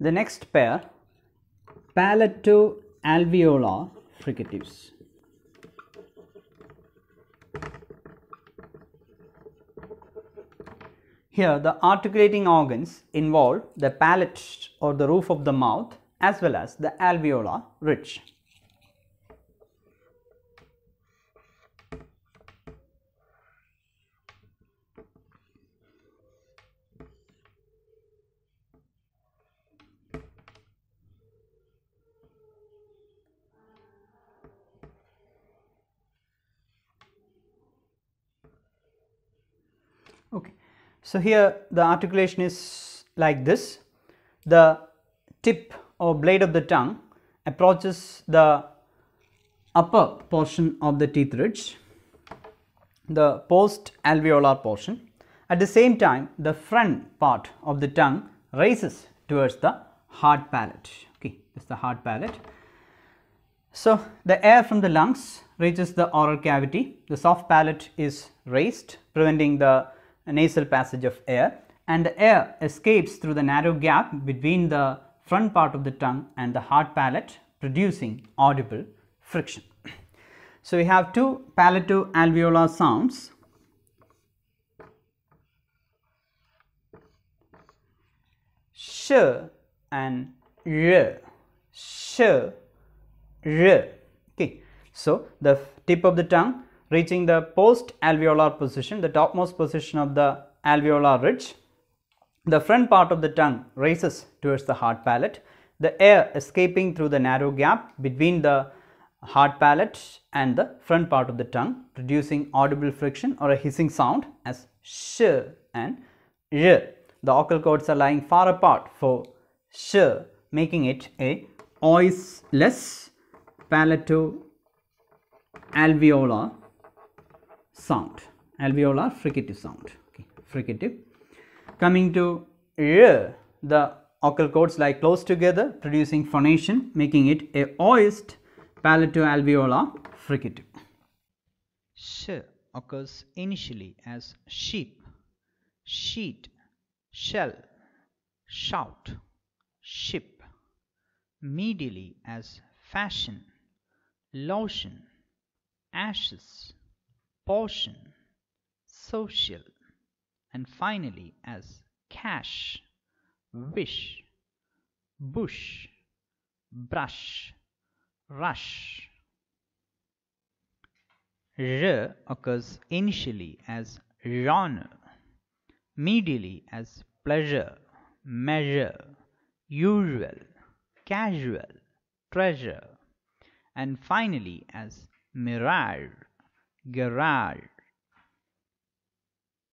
The next pair, palato-alveolar fricatives. Here the articulating organs involve the palate or the roof of the mouth as well as the alveolar ridge. Okay. So, here the articulation is like this. The tip or blade of the tongue approaches the upper portion of the teeth ridge, the post alveolar portion. At the same time, the front part of the tongue raises towards the hard palate. Okay, is the hard palate. So, the air from the lungs reaches the oral cavity, the soft palate is raised preventing the nasal passage of air and the air escapes through the narrow gap between the front part of the tongue and the hard palate producing audible friction. So, we have two palato-alveolar sounds sh and zh, sh, zh. Okay. So, the tip of the tongue reaching the post alveolar position, the topmost position of the alveolar ridge. The front part of the tongue raises towards the hard palate, the air escaping through the narrow gap between the hard palate and the front part of the tongue producing audible friction or a hissing sound as sh and zh. The vocal cords are lying far apart for sh making it a voiceless palato alveolar sound. Alveolar fricative sound. Okay fricative. Coming to zh the vocal cords lie close together producing phonation making it a voiced palato-alveolar fricative. Sh occurs initially as sheep. Sheet shell. Shout ship. Medially as fashion. Lotion ashes portion, social, and finally as cash, wish, bush, brush, rush. Zh occurs initially as runner, medially as pleasure, measure, usual, casual, treasure, and finally as mirage, garage,